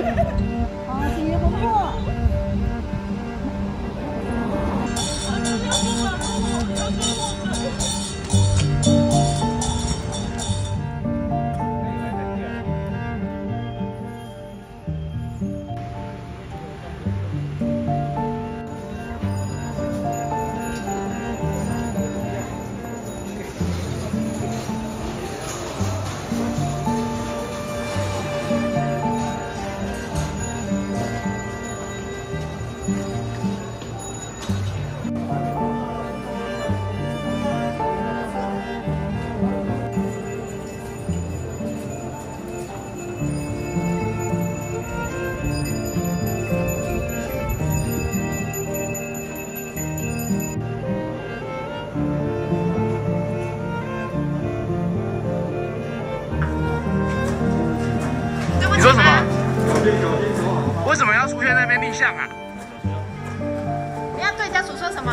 ハハハハ!为什么要出现在那边立项啊？你要对家属说什么？